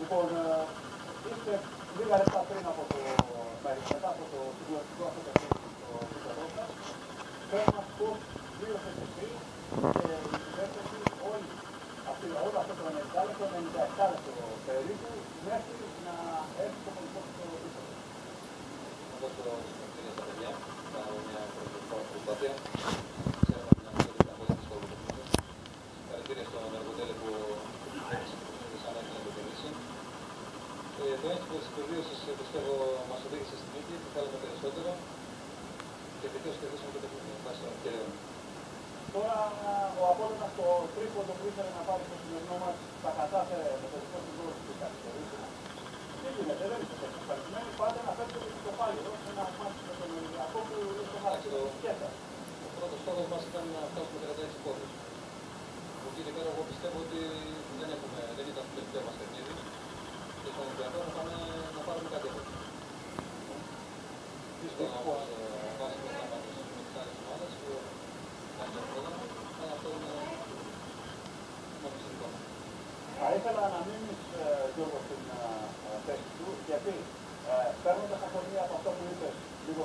Λοιπόν, ε, είστε λίγα λεπτά πριν από το μετά από το συγκλωτικό αυτό παιχνίδι στο επίπεδό σας. Θέλω να σας πω βίωσες εσύ και η κυβέρνηση όλη αυτή, όλο αυτό το 90 λεπτό, 97 λεπτό περίπου, μέχρι να έρθει το πολιτικό στο επίπεδο. Να δώσω συγχαρητήρια στα παιδιά, κάνω μια προσπάθεια. Συγχαρητήρια στον εργοτέλη που σαν να έχει να το Το έγκλημα της επιβίωσης πιστεύω μας οδήγησε στην νίκη, που θέλαμε περισσότερο και επιτέλους κερδίσαμε το παιχνίδι βάσει των ευκαιριών. Τώρα ο Απόλλωνας το τρίποντο που ήθελε να πάρει στο σημερινό μας τα κατάφερε με το δικό του γκολ που καθυστερήσει. Τι γίνεται, δεν είστε έτσι. Παρισμένοι πάντα να φέρετε και το πάλι εδώ σε ένα μάτι με τον Ολυμπιακό που είναι μάτι το σκέτα. Ο πρώτος στόχος μας ήταν να φτάσουμε 36 πόντους. Από εκεί και πέρα εγώ πιστεύω ότι δεν, έχουμε, δεν ήταν το τελευταίο μας παιχνίδι και στον Ολυμπιακό να πάμε να πάρουμε κάτι από Δύσκολο να βάσει με τα μάτια με τις άλλες ομάδες που κάνει το πρόγραμμα, αλλά αυτό είναι μόνο σημαντικό. Θα ήθελα να μείνεις, Γιώργο, στην θέση του, γιατί ε, παίρνοντας αφορμή από αυτό που είπες. Λίγο